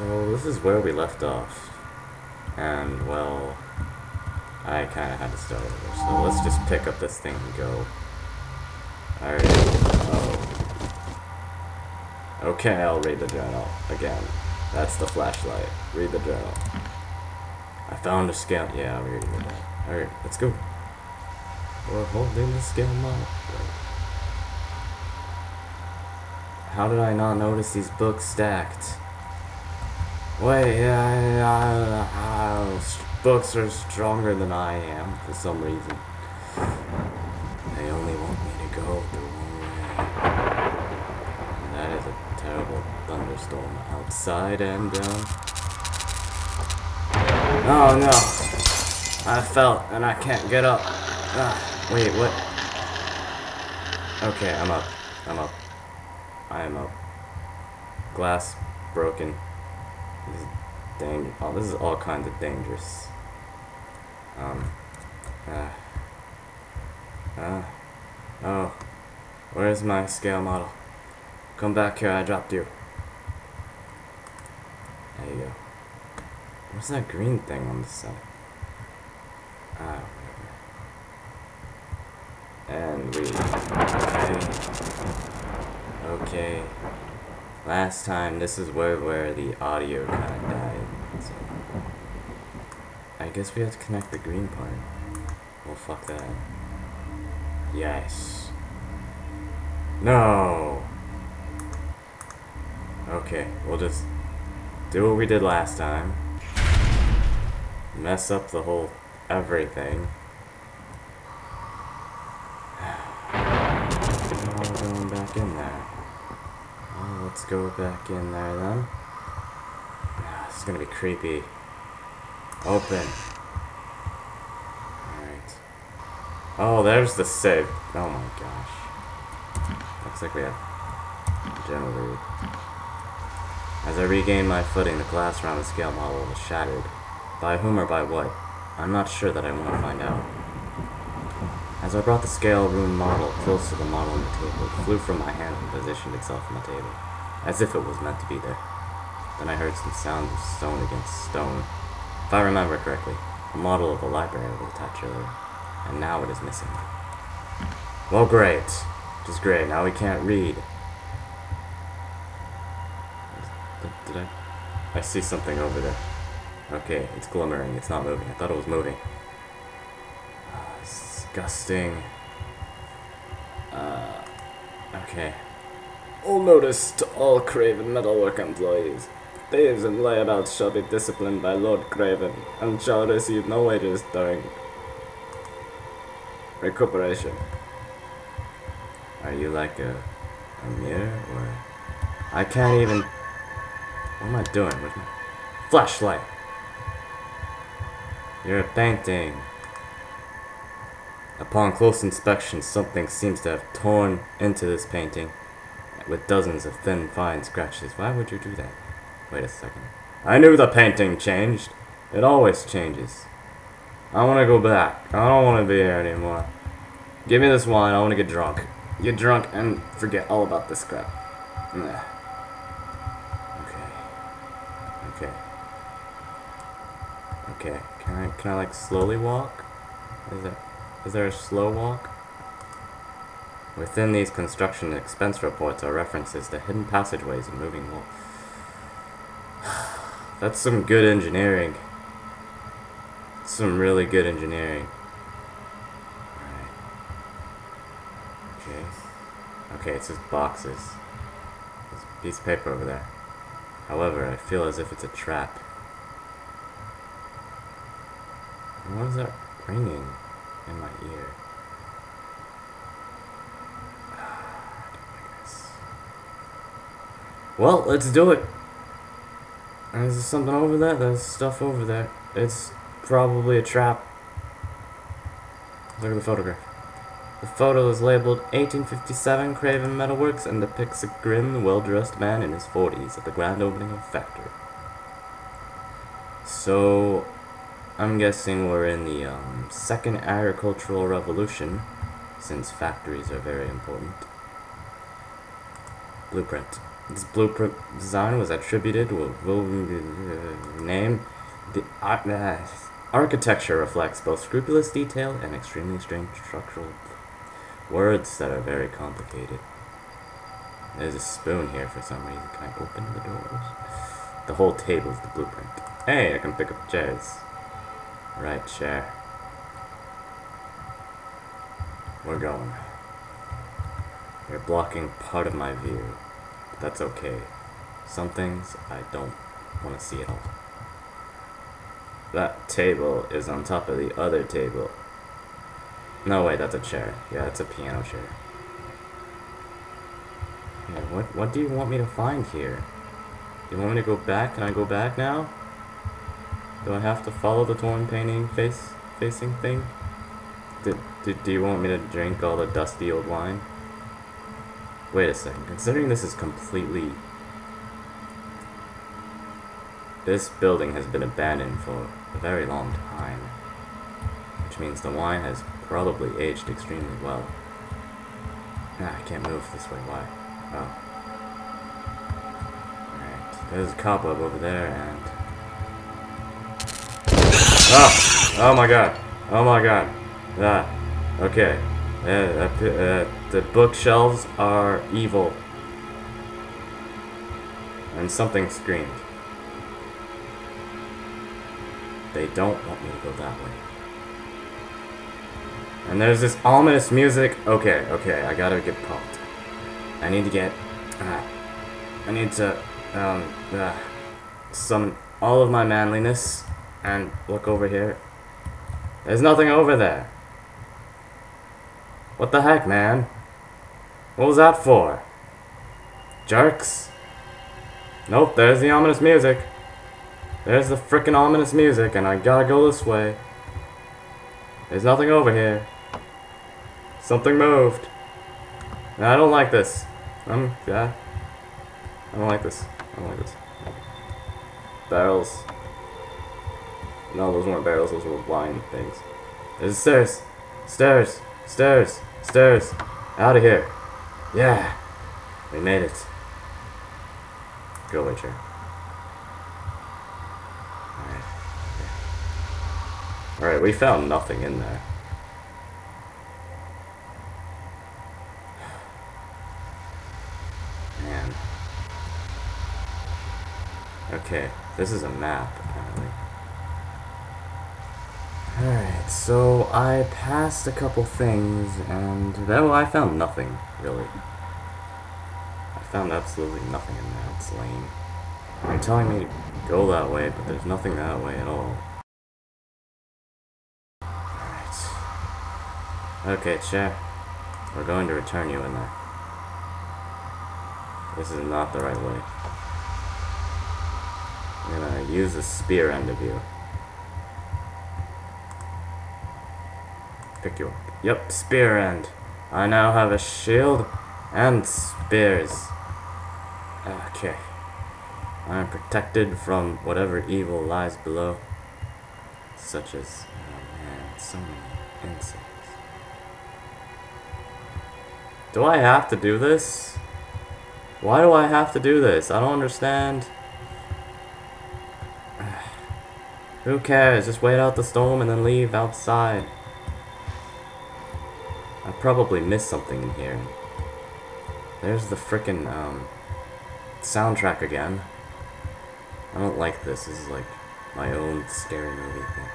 So this is where we left off. And well, I kind of had to start over. So let's just pick up this thing and go. Alright. Oh. Okay, I'll read the journal again. That's the flashlight. Read the journal. I found a scale. Yeah, I already read that. Alright, let's go. We're holding the scale model. How did I not notice these books stacked? Wait, uh, books are stronger than I am for some reason. They only want me to go the wrong way. And That is a terrible thunderstorm outside and, uh... Oh no! I fell and I can't get up. Ah, wait, what? Okay, I'm up. I'm up. I am up. Glass broken. This is dang. Oh, this is all kinds of dangerous. Um. Uh. Uh. Oh. Where's my scale model? Come back here, I dropped you. There you go. What's that green thing on the side? Ah, whatever. And we. Okay. Okay. Last time, this is where where the audio kind of died. So I guess we have to connect the green part. Well, fuck that. Yes. No. Okay, we'll just do what we did last time. Mess up the whole everything. Going back in there. Let's go back in there then. Ah, This is gonna be creepy. Open. Alright. Oh, there's the save. Oh my gosh. Looks like we have generator. As I regained my footing, the glass around the scale model was shattered. By whom or by what? I'm not sure that I want to find out. As I brought the scale room model close to the model on the table, it flew from my hand and positioned itself on the table, as if it was meant to be there. Then I heard some sounds of stone against stone. If I remember correctly, a model of the library was attached earlier, and now it is missing. Well, great. Just great. Now we can't read. Did I? I see something over there. Okay, it's glimmering. It's not moving. I thought it was moving. Disgusting. Uh, okay. All notice to all Kraven Metalwork employees. Thieves and layabouts shall be disciplined by Lord Kraven and shall receive no wages during recuperation. Are you like a, a mirror or? I can't even. What am I doing with my flashlight? You're a painting. Upon close inspection, something seems to have torn into this painting with dozens of thin, fine scratches. Why would you do that? Wait a second. I knew the painting changed. It always changes. I want to go back. I don't want to be here anymore. Give me this wine. I want to get drunk. Get drunk and forget all about this crap. Okay. Okay. Okay. Can I can I like slowly walk? Is there is there a slow walk? Within these construction expense reports are references to hidden passageways and moving walls. That's some good engineering. Some really good engineering. Alright. Okay. Okay, it's just boxes. There's a piece of paper over there. However, I feel as if it's a trap. What is that ringing in my ear? Well, let's do it. There's something over there. There's stuff over there. It's probably a trap. Look at the photograph. The photo is labeled 1857 Kraven Metalworks and depicts a grim, well-dressed man in his 40s at the grand opening of a factory. So, I'm guessing we're in the um, second agricultural revolution, since factories are very important. Blueprint. This blueprint design was attributed with uh, name. The uh, architecture reflects both scrupulous detail and extremely strange structural words that are very complicated. There's a spoon here for some reason. Can I open the doors? The whole table is the blueprint. Hey, I can pick up chairs. Right chair. We're going. You're blocking part of my view. But that's okay. Some things I don't want to see at all. That table is on top of the other table. No, way, that's a chair. Yeah, it's a piano chair. Yeah, what, what do you want me to find here? You want me to go back? Can I go back now? Do I have to follow the torn painting face facing thing? Did, did, do you want me to drink all the dusty old wine? Wait a second. Considering this is completely... This building has been abandoned for a very long time. Which means the wine has probably aged extremely well. Nah, I can't move this way. Why? Oh. Alright. There's a cobweb over there and... Oh! Oh my god! Oh my god! Ah. Okay. Uh, uh, uh, the bookshelves are evil. And something screamed. They don't want me to go that way. And there's this ominous music. Okay, okay, I gotta get pumped. I need to get... Uh, I need to um, uh, summon all of my manliness and look over here. There's nothing over there. What the heck, man? What was that for? Jerks? Nope, there's the ominous music. There's the frickin' ominous music, and I gotta go this way. There's nothing over here. Something moved. And I don't like this. I'm, yeah. I don't like this. I don't like this. Barrels. No, those weren't barrels, those were blind things. There's stairs. Stairs. Stairs. Stairs. Out of here. Yeah. We made it. Go chair. Alright. Alright, we found nothing in there. Man. Okay, this is a map, apparently. Alright, so I passed a couple things, and well, I found nothing, really. I found absolutely nothing in. It's lame. You're telling me to go that way, but there's nothing that way at all. Alright. Okay, chair. We're going to return you in there. This is not the right way. I'm gonna use the spear end of you. Pick you up. Yep, spear end. I now have a shield and spears. Okay. I am protected from whatever evil lies below. Such as, oh man, so many insects. Do I have to do this? Why do I have to do this? I don't understand. Who cares? Just wait out the storm and then leave outside. Probably missed something in here. There's the frickin' um, soundtrack again. I don't like this. This is like my own scary movie thing.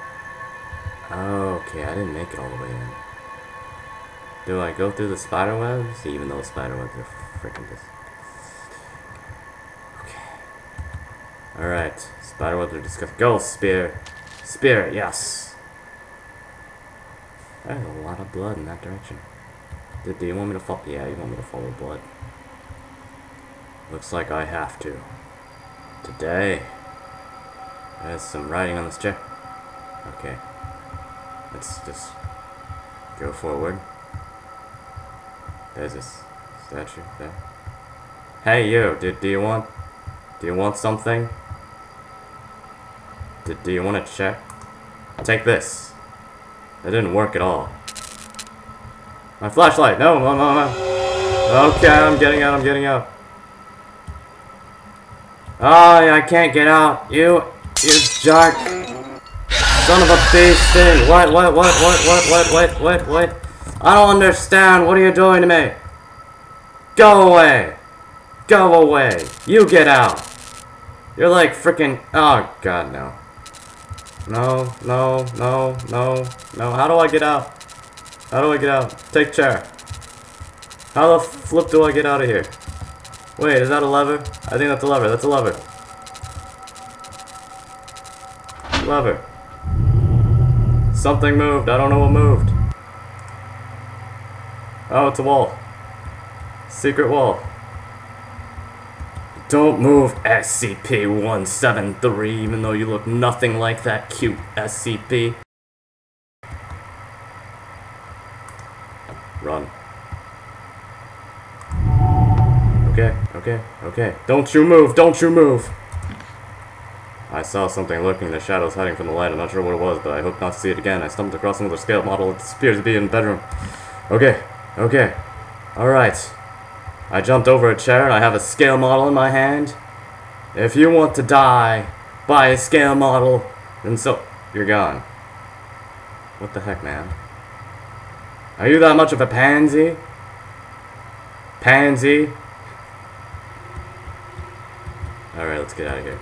Oh, okay, I didn't make it all the way in. Do I go through the spider webs? Even though spider webs are freaking just... Okay. Alright, spider webs are disgusting. Go, spear! Spear, yes! There's a lot of blood in that direction. Do, you want me to follow? Yeah, you want me to follow blood. Looks like I have to. Today. There's some writing on this chair. Okay. Let's just go forward. There's this statue there. Hey you, do, do you want do you want something? Do, do you want to check? Take this. That didn't work at all. My flashlight! No, no, no, no. Okay, I'm getting out, I'm getting out. Oh, I can't get out. You, you jerk. Son of a beast thing. What, what, what, what, what, what, what, what, what? I don't understand. What are you doing to me? Go away. Go away. You get out. You're like freaking. Oh, God, no. No, no, no, no, no. How do I get out? How do I get out? Take chair. How the flip do I get out of here? Wait, is that a lever? I think that's a lever. That's a lever. Lever. Something moved. I don't know what moved. Oh, it's a wall. Secret wall. Don't move, SCP-173, even though you look nothing like that cute SCP. Run. Okay, okay, okay. Don't you move, don't you move! I saw something lurking in the shadows hiding from the light. I'm not sure what it was, but I hope not to see it again. I stumbled across another scale model. It appears to be in the bedroom. Okay, okay. Alright. I jumped over a chair and I have a scale model in my hand. If you want to die by a scale model, then so you're gone. What the heck, man? Are you that much of a pansy? Pansy? Alright, let's get out of here.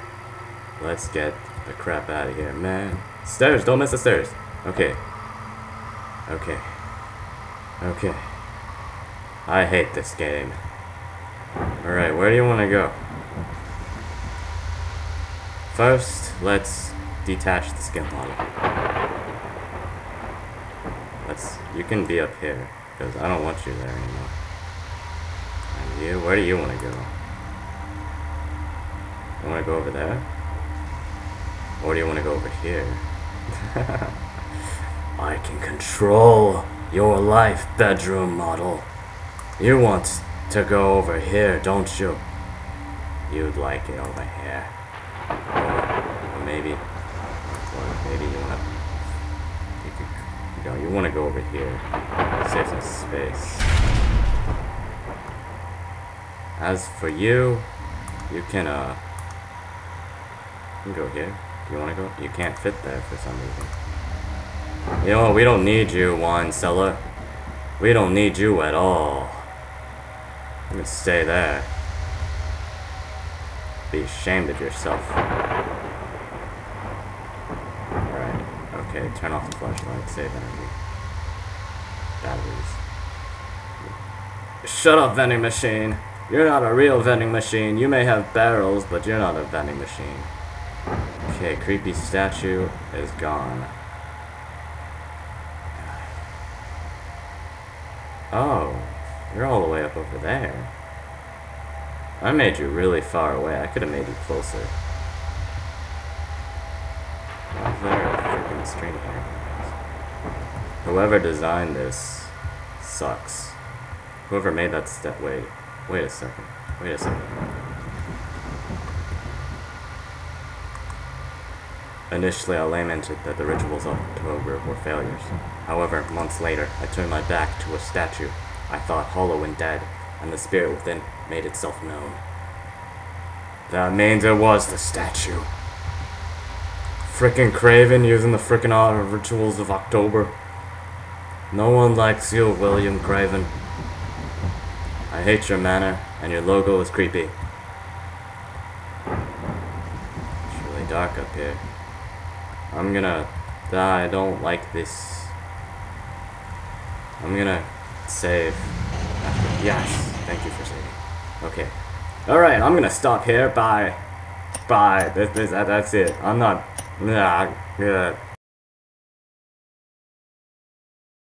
Let's get the crap out of here, man. Stairs, don't miss the stairs. Okay. Okay. Okay. I hate this game. Alright, where do you want to go? First, let's detach the skin model. Let's, you can be up here, because I don't want you there anymore. And you, where do you want to go? You want to go over there? Or do you want to go over here? I can control your life, bedroom model. You want to go over here, don't you? You'd like it over here. Or, or maybe, or maybe you wanna, you no, you wanna go over here. Save some space. As for you, you can, uh, you can go here. You wanna go? You can't fit there for some reason. You know, what? we don't need you, wine cellar. We don't need you at all. You can stay there. Be ashamed of yourself. Alright, okay, turn off the flashlight, save energy. Batteries. Shut up, vending machine! You're not a real vending machine. You may have barrels, but you're not a vending machine. Okay, creepy statue is gone. Oh. You're all the way up over there. I made you really far away. I could have made you closer. Why is there freaking string here? Whoever designed this sucks. Whoever made that step. Wait. Wait a second. Wait a second. Initially, I lamented that the rituals of October were failures. However, months later, I turned my back to a statue I thought hollow and dead, and the spirit within made itself known. That means it was the statue. Frickin' Kraven using the frickin' rituals of October. No one likes you, William Kraven. I hate your manor, and your logo is creepy. It's really dark up here. I'm gonna die. I don't like this. I'm gonna Save. Yes. Thank you for saving. Okay. Alright, I'm gonna stop here. Bye. Bye. That's it. I'm not... 那个那个